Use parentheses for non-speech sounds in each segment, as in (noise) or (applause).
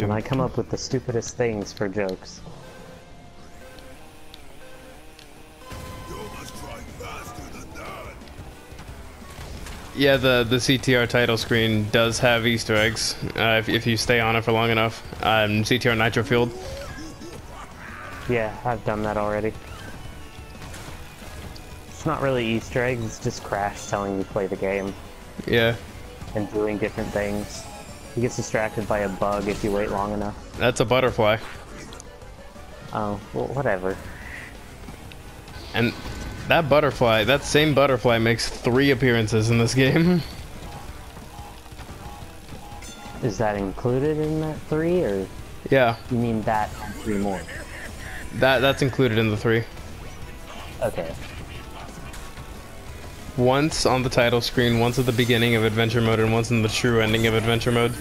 And I come up with the stupidest things for jokes. Yeah, the the CTR title screen does have Easter eggs uh, if, if you stay on it for long enough. Um, CTR Nitro Fueled. Yeah, I've done that already. It's not really Easter eggs, it's just Crash telling you play the game Yeah, and doing different things. He gets distracted by a bug if you wait long enough. that's a butterfly. Oh, well, whatever. And that butterfly, that same butterfly makes three appearances in this game. (laughs) Is that included in that three, or yeah, you mean that and three more? that that's included in the three. Okay. Once on the title screen, once at the beginning of adventure mode, and once in the true ending of adventure mode.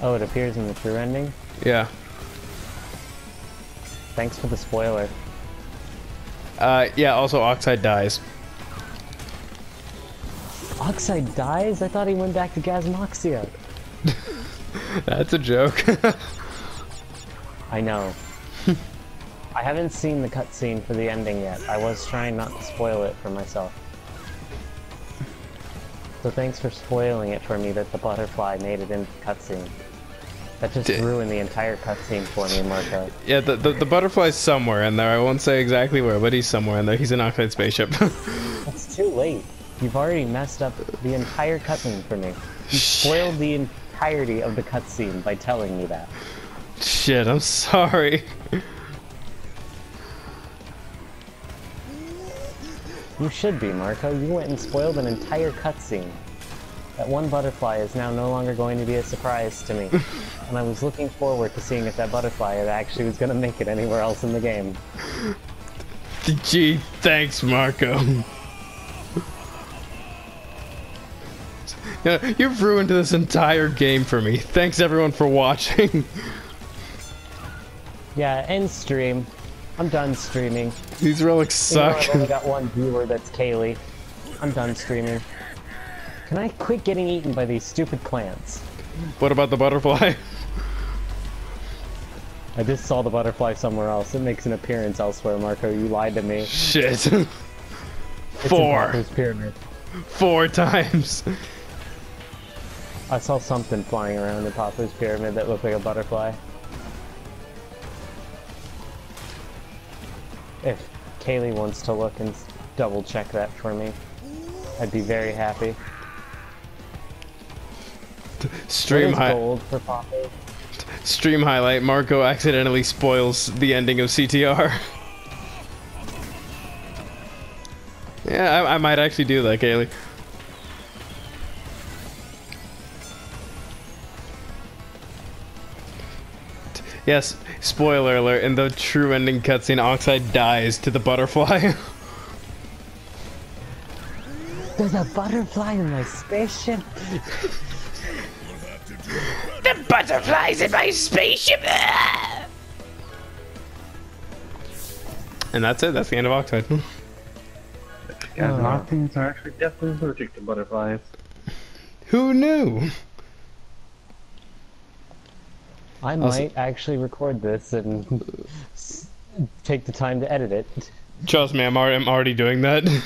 Oh, it appears in the true ending? Yeah. Thanks for the spoiler. Uh, yeah, also Oxide dies. Oxide dies? I thought he went back to Gasmoxia. (laughs) That's a joke. (laughs) I know. I haven't seen the cutscene for the ending yet. I was trying not to spoil it for myself. So thanks for spoiling it for me that the butterfly made it into the cutscene. That just Di- ruined the entire cutscene for me, Marco. yeah, the, the the butterfly's somewhere in there. I won't say exactly where, but he's somewhere in there. He's an Oxide spaceship. (laughs) It's too late. You've already messed up the entire cutscene for me. You spoiled the entirety of the cutscene by telling me that. Shit, I'm sorry. (laughs) You should be, Marco. You went and spoiled an entire cutscene. That one butterfly is now no longer going to be a surprise to me. (laughs) and I was looking forward to seeing if that butterfly actually was going to make it anywhere else in the game. Gee, thanks, Marco. (laughs) You've ruined this entire game for me. Thanks everyone for watching. (laughs) Yeah, end stream. I'm done streaming. These relics Even though suck. I've only got one viewer that's Kaylee. I'm done streaming. Can I quit getting eaten by these stupid clans? what about the butterfly? (laughs) I just saw the butterfly somewhere else. It makes an appearance elsewhere, Marco. You lied to me. Shit. (laughs) Four. Four times. I saw something flying around in Papu's pyramid that looked like a butterfly. If Kaylee wants to look and double check that for me, I'd be very happy. Stream What is hi- gold for Papa? stream highlight. Marco accidentally spoils the ending of CTR. (laughs) yeah, I, I might actually do that, Kaylee. Yes, spoiler alert, in the true ending cutscene, Oxide dies to the butterfly. (laughs) There's a butterfly in my spaceship. the butterfly's in my spaceship! And that's it, that's the end of Oxide. (laughs) Yeah, Uh. Nazis are actually definitely allergic to butterflies. Who knew? I Also- might actually record this and take the time to edit it. Trust me, I'm already, I'm already doing that. (laughs)